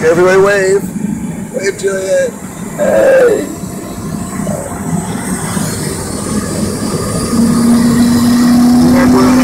Everybody wave. Wave, Juliet. Hey. Remember